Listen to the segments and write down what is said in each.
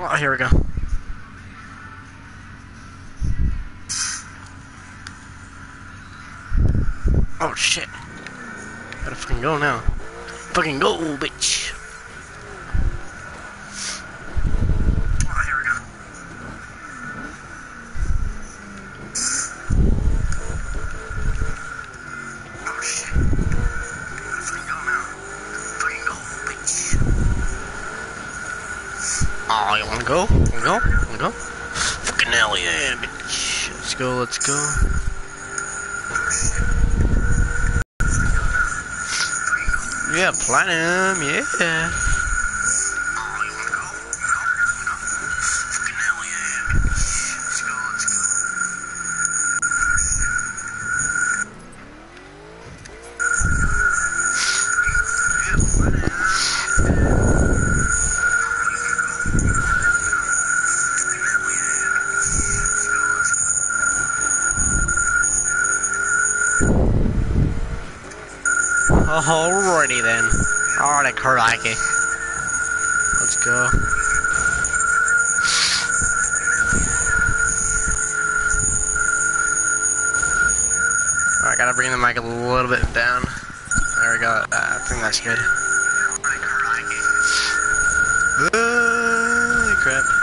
Oh, here we go. Oh shit. Gotta fucking go now. Fucking go, bitch. Oh, you wanna go? Wanna go? Wanna go? Fucking hell yeah, bitch. Let's go, let's go. Yeah, platinum, yeah. Alrighty then. Alright, crikey. Let's go. Alright, gotta bring the mic a little bit down. There we go. Uh, I think that's good. Holy crap.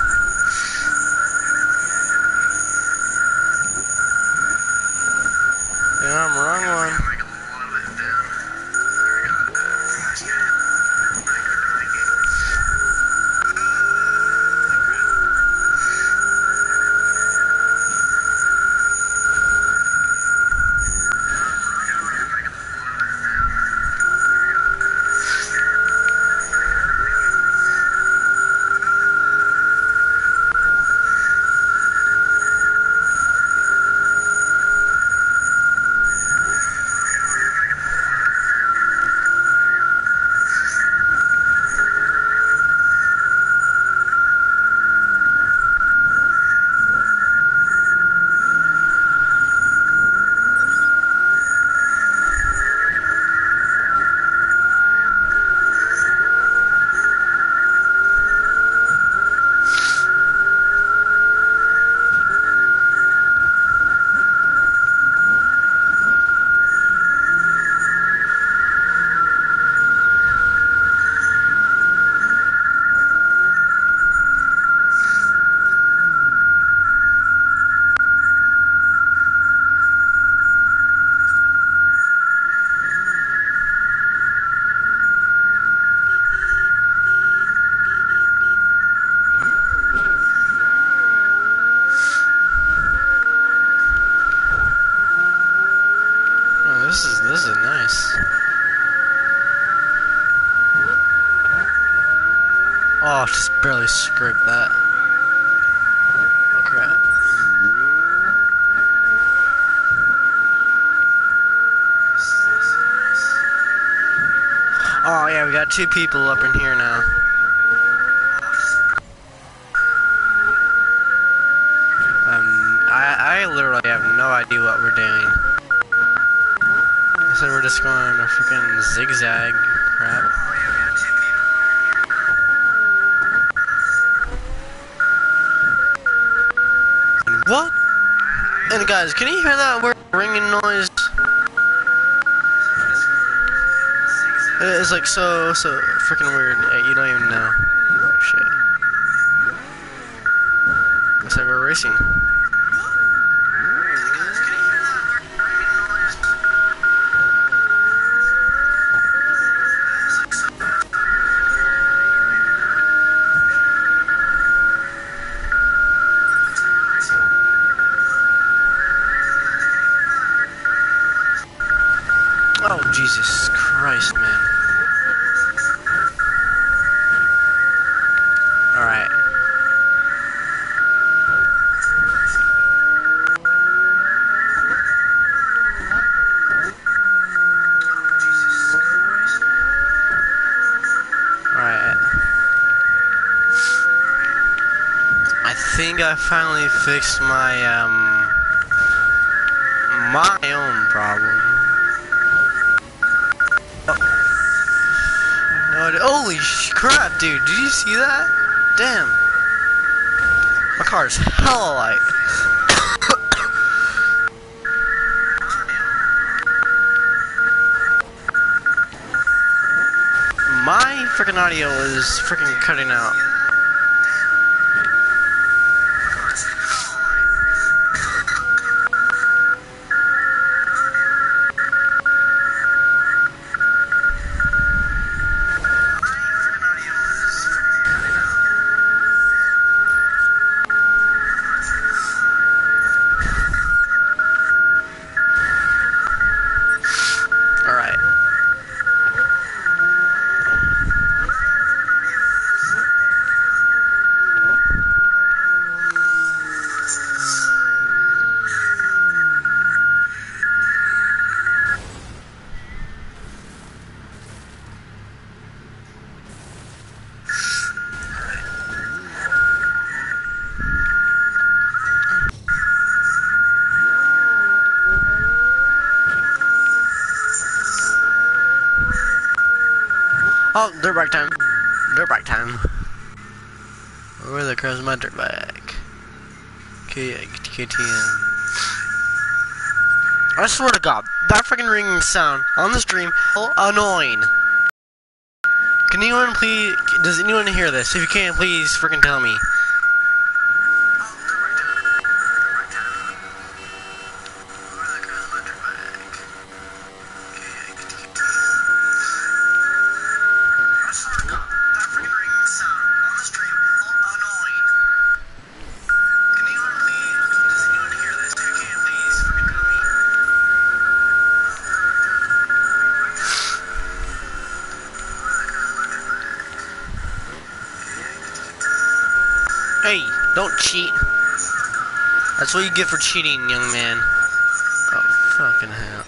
Oh yeah, we got two people up in here now. Um, I I literally have no idea what we're doing. So we're just going to freaking zigzag crap. And what? And guys, can you hear that weird ringing noise? It's like so, so freaking weird. You don't even know. Oh shit. Looks like we're racing. I finally fixed my, um, my own problem. Oh, d- holy crap, dude! Did you see that? Damn. My car is hella light. My freaking audio is freaking cutting out. Oh, dirt bike time. Dirt bike time. Where the crow's my dirt bike? K KTM. I swear to God, that freaking ringing sound on the stream, so annoying. Can anyone please, does anyone hear this? If you can, please freaking tell me. That's what you get for cheating, young man. Oh, fucking hell.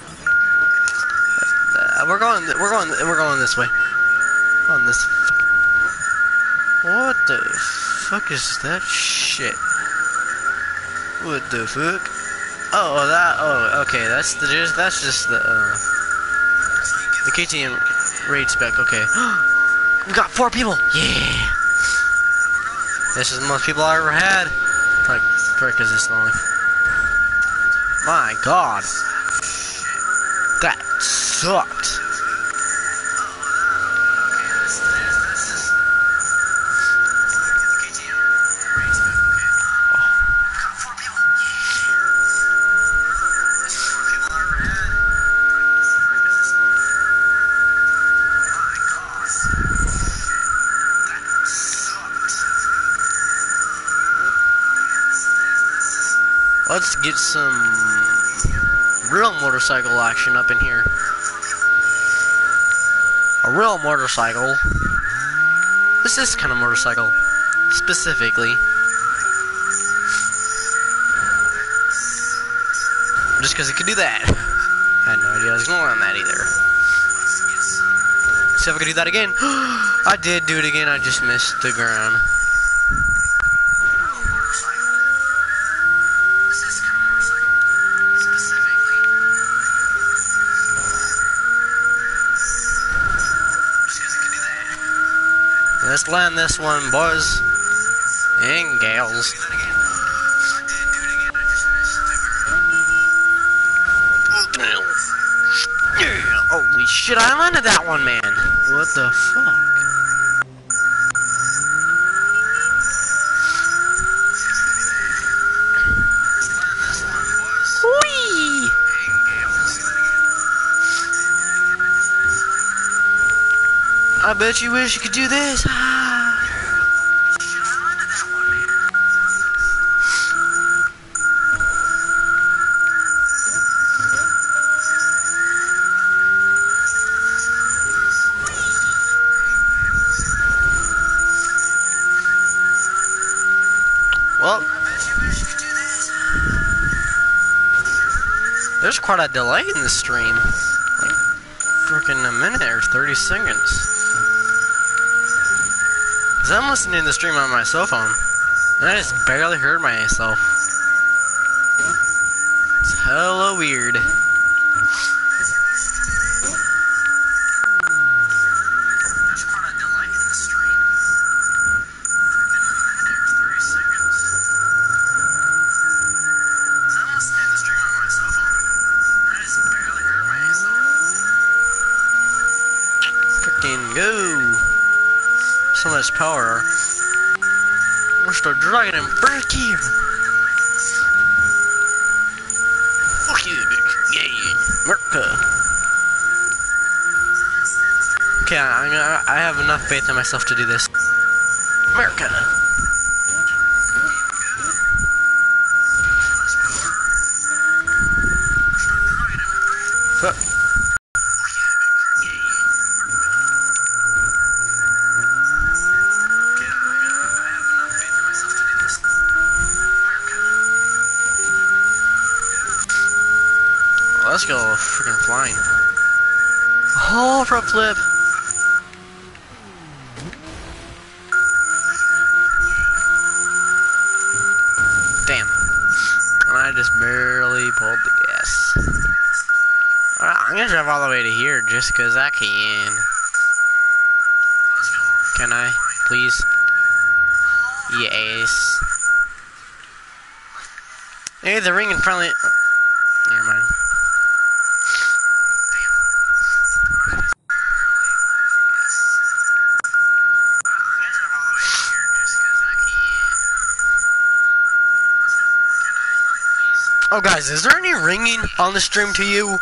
Uh, we're going, we're going, we're going this way. On this. What the fuck is that shit? What the fuck? Oh, that. Oh, okay. That's the just. That's just the. Uh, the KTM raid spec. Okay. we got four people. Yeah. This is the most people I ever had. Frick is this long? My god. That sucked. Let's get some real motorcycle action up in here. A real motorcycle. This is kind of motorcycle, specifically. Just because it could do that. I had no idea I was going on that either. See if I could do that again. I did do it again, I just missed the ground. Let's land this one, boys and gals. Holy shit, I landed that one, man. What the fuck? Bet you wish you could do this. Well, there's quite a delay in the stream. Like, freaking a minute or 30 seconds. Cause I'm listening to the stream on my cell phone, and I just barely heard myself. It's hella weird. Much power. Mr. Dragon back here. Fuck you, yeah, America. Okay, gonna, I have enough faith in myself to do this. Let's go freaking flying. Oh, front flip. Damn. And I just barely pulled the gas. Alright, I'm gonna drive all the way to here just because I can. Can I? Please? Yes. Hey, the ring in front of Oh, guys, is there any ringing on the stream to you?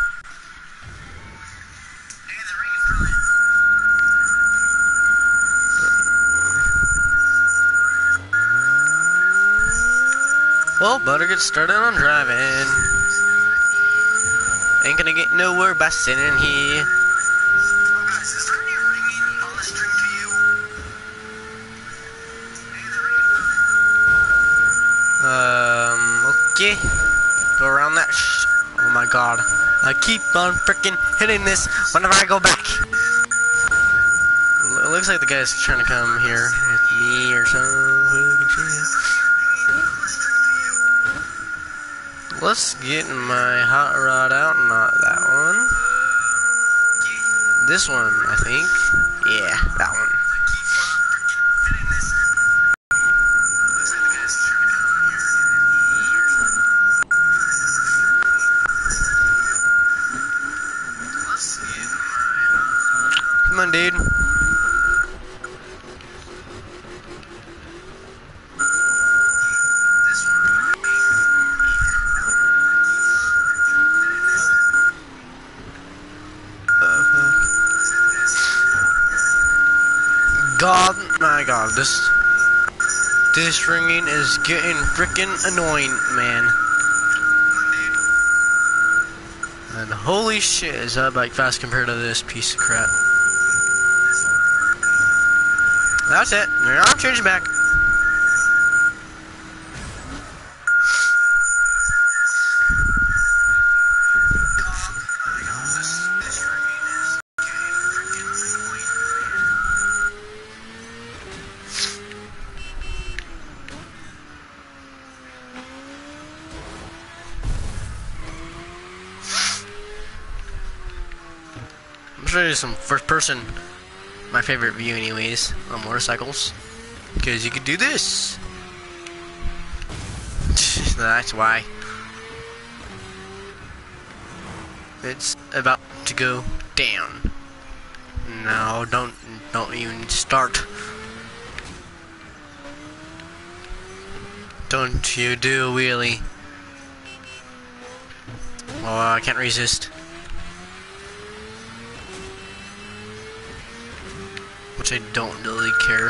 Well, better get started on driving. Ain't gonna get nowhere by sitting here. Um, okay. Go around that sh- Oh my god. I keep on freaking hitting this whenever I go back. It looks like the guy's trying to come here with me or something. Let's get my hot rod out, not that one. This one, I think. Yeah, that one. God, my God, this this ringing is getting freaking annoying, man. And holy shit, is that bike fast compared to this piece of crap? That's it. I'm changing back. Some first person, my favorite view anyways, on motorcycles. Because you could do this. That's why. It's about to go down. No, don't, don't even start. Don't you do wheelie. Well, I can't resist. Which I don't really care.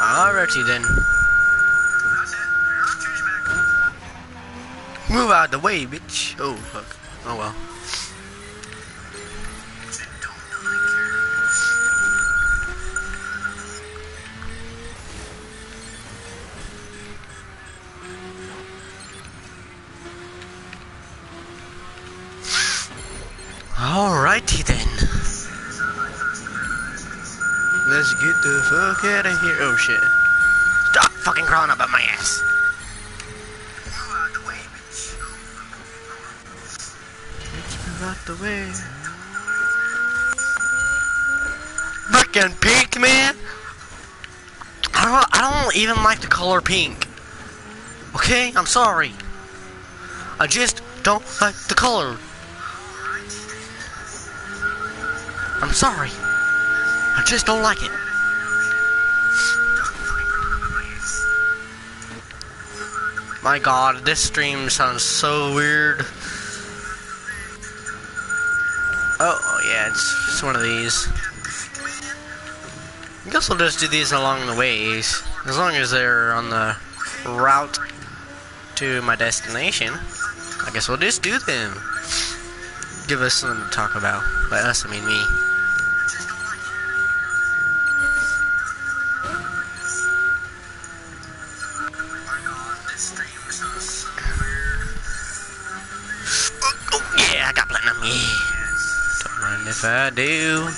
Alrighty then. Move out the way, bitch. Oh, fuck. Oh well. Alrighty then. Let's get the fuck out of here. Oh shit. Stop fucking crawling up my ass. Out the way. Fucking pink, man. I don't. I don't even like the color pink. Okay, I'm sorry. I just don't like the color. I'm sorry. I just don't like it. My god, this stream sounds so weird. Oh, oh yeah, it's, it's one of these. I guess we'll just do these along the ways. As long as they're on the route to my destination. I guess we'll just do them. Give us something to talk about. By us, I mean me. If I do.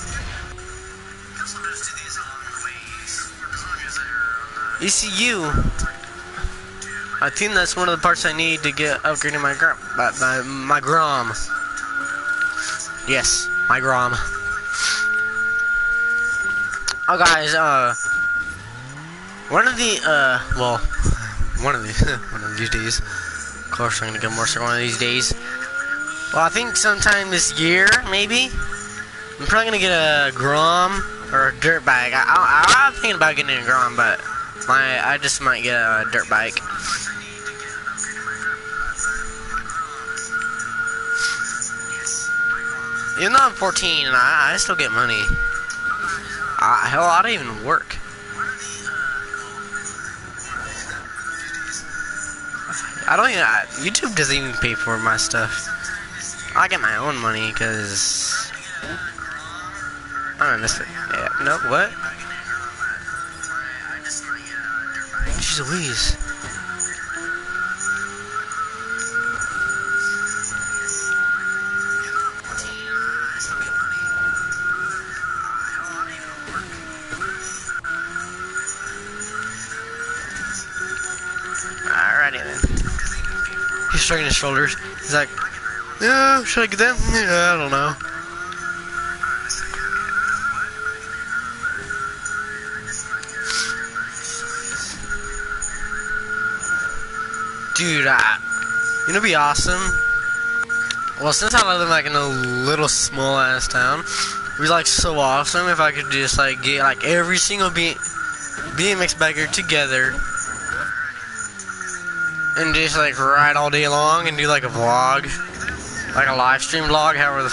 ECU. I think that's one of the parts I need to get upgrading my grom. My, my, my Grom. Yes, my Grom. Oh, guys, uh, one of the, uh, well, one of the, one of these days. Of course, I'm gonna get more one of these days. Well, I think sometime this year, maybe. I'm probably gonna get a Grom or a dirt bike. I, I, I'm thinking about getting a Grom, but my I just might get a dirt bike. Even though I'm 14 and I, I still get money. Hell, I don't even work. I don't even, I, YouTube doesn't even pay for my stuff. I get my own money because I missed it. Yeah, no, what? Jeez Louise. Alrighty then. He's shrugging his shoulders. He's like, yeah, should I get them? Yeah, I don't know. Dude, I, you know be awesome? Well, since I live like in a little small ass town, it'd be like so awesome if I could just like get like every single BMX biker together and just like ride all day long and do like a vlog, like a live stream vlog, however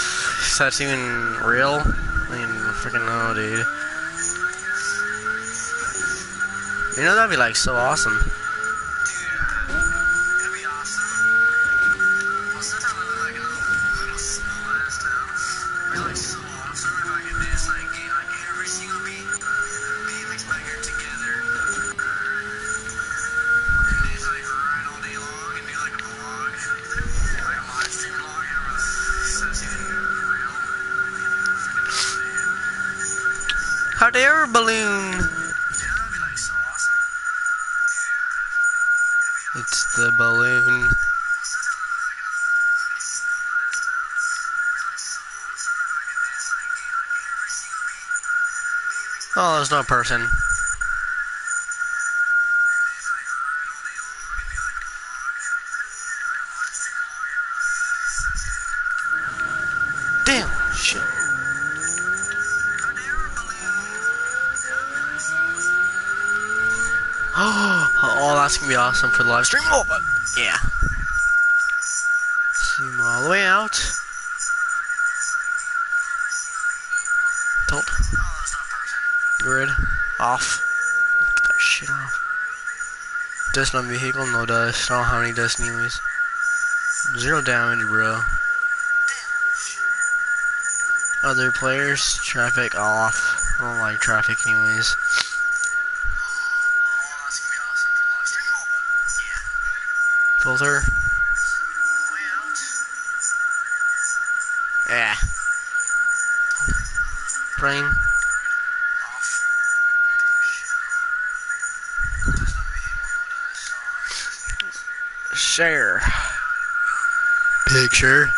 that's even real. I mean, freaking know, dude. You know that'd be like so awesome. No person. Damn. Oh, that's gonna be awesome for the live stream. Oh, yeah. Zoom all the way out. Grid off. Get that shit off. Dust on vehicle, no dust. I don't have any dust anyways. Zero damage, bro. Other players, traffic off. I don't like traffic anyways. Filter. Yeah. Brain. Share. Picture.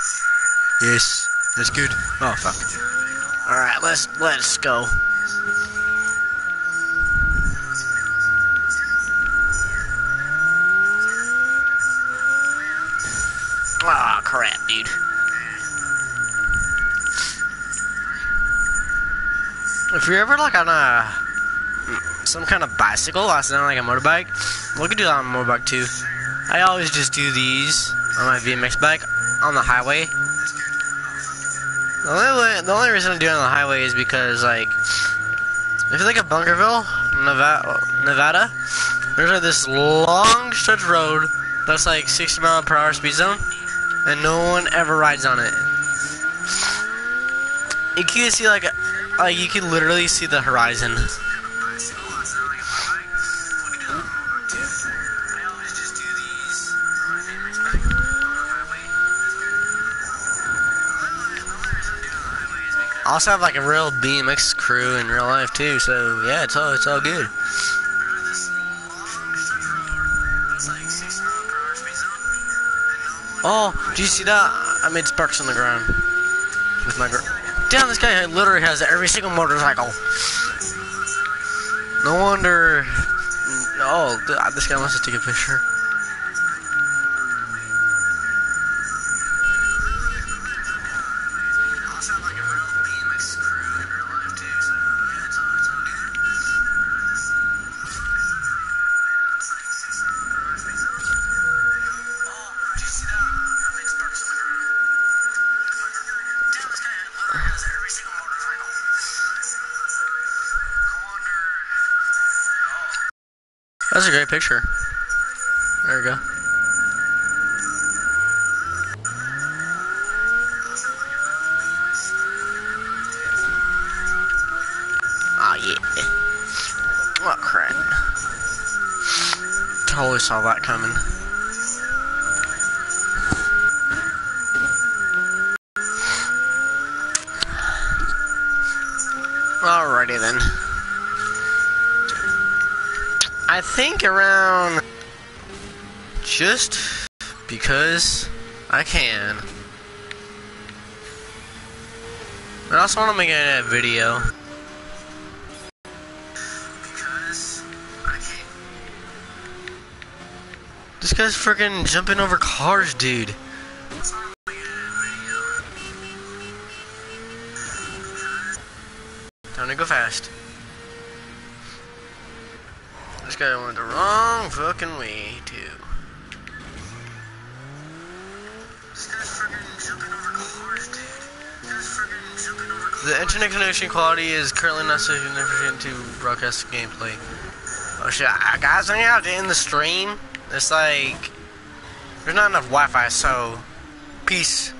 Yes. That's good. Oh fuck. Alright, let's let's go. Ah, crap, dude. If you're ever like on a some kind of bicycle, I sound like a motorbike. We could do that on a motorbike too. I always just do these on my BMX bike on the highway. The only way, the only reason I do it on the highway is because like if you think of Bunkerville, Nevada, Nevada, there's like this long stretch road that's like 60 mile per hour speed zone, and no one ever rides on it. You can see like, like you can literally see the horizon. I also have like a real BMX crew in real life too, so yeah, it's all it's all good. Oh, do you see that? I made sparks on the ground with my girl. Damn, this guy literally has every single motorcycle. No wonder. Oh, this guy wants to take a picture. That's a great picture. There we go. Ah, oh yeah. What crap. Totally saw that coming. Alrighty then. I think around just because I can. I also want to make a video. This guy's freaking jumping over cars, dude. Time to go fast. Guy went the wrong fucking way, too. The internet connection quality is currently not sufficient to broadcast gameplay. Oh shit, I got something out in the stream. It's like, there's not enough Wi-Fi, so peace.